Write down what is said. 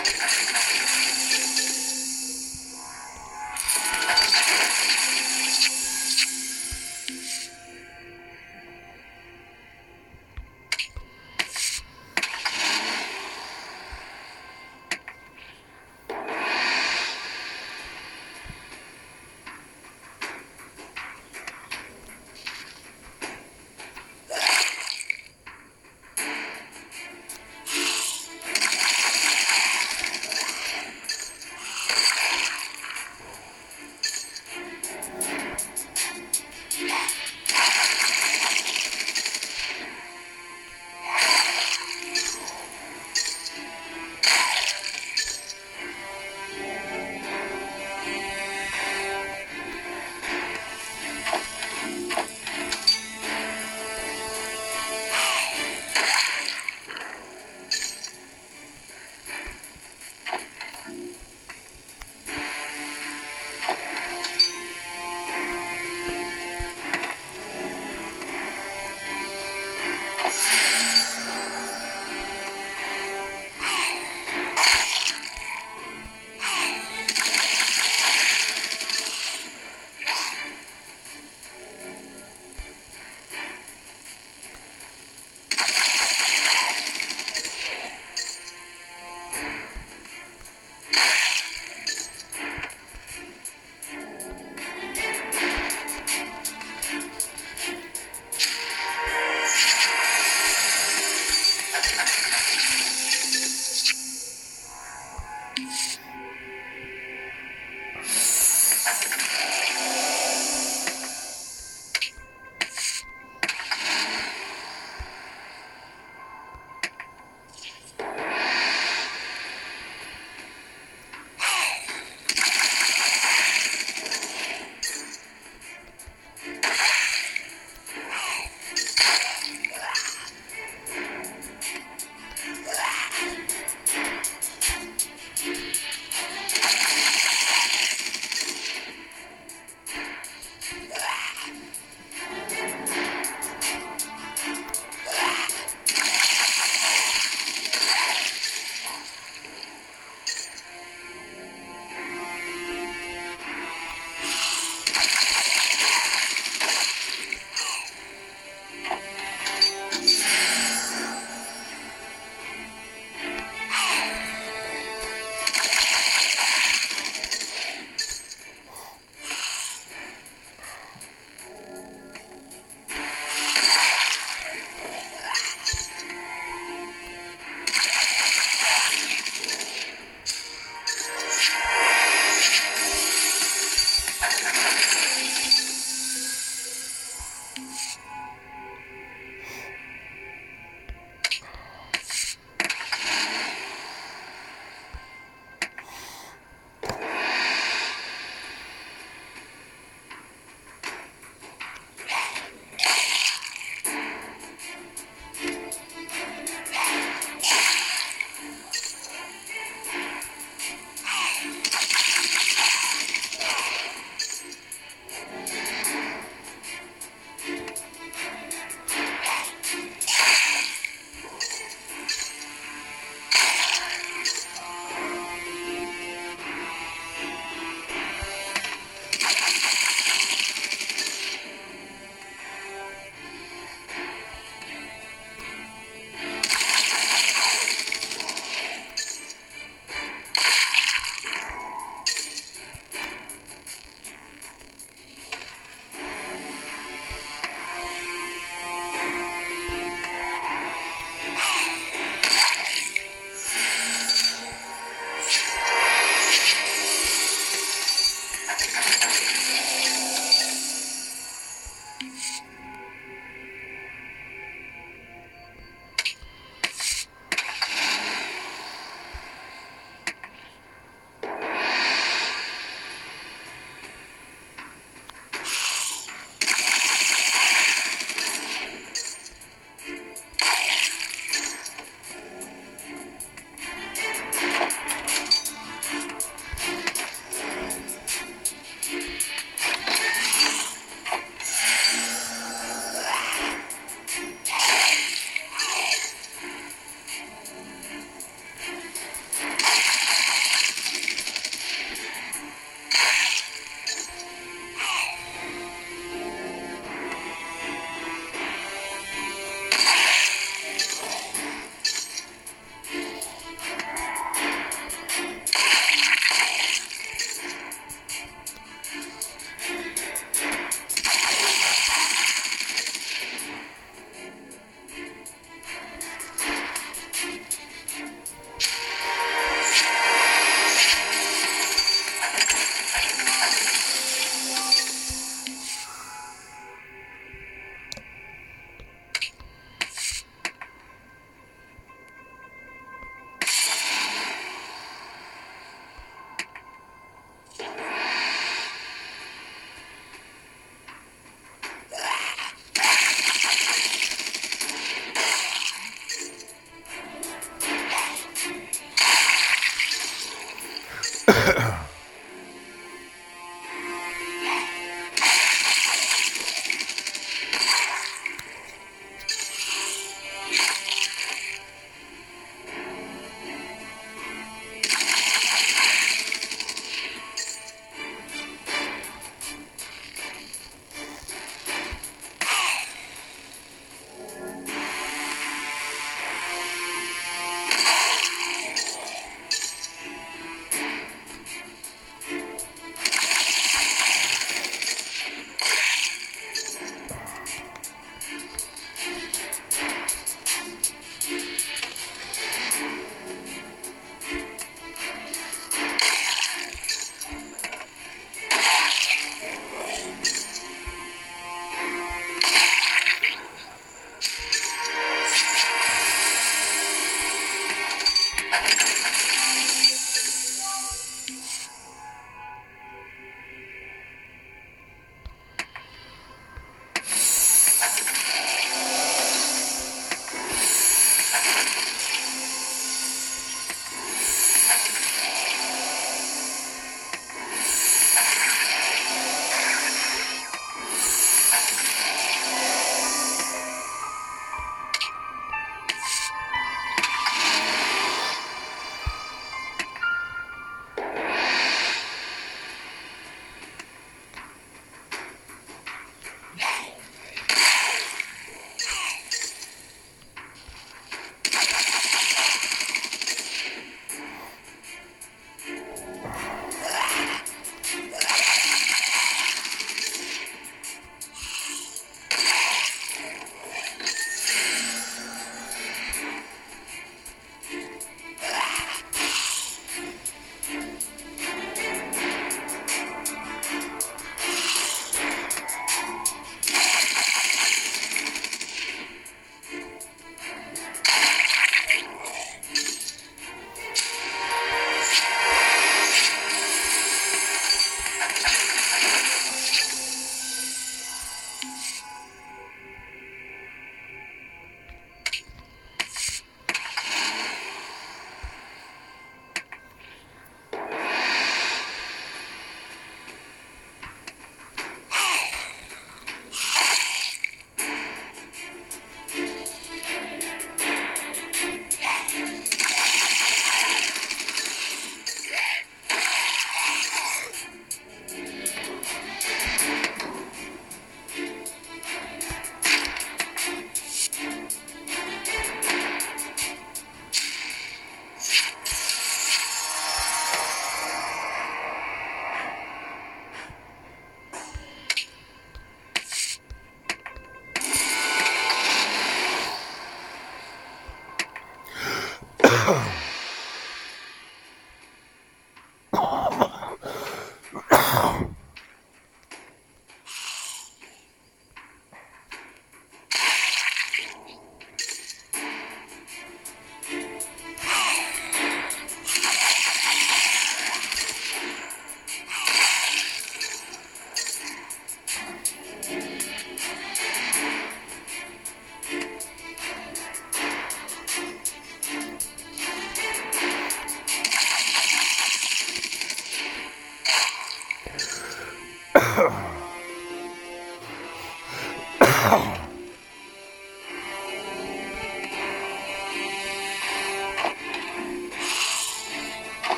I think Yes.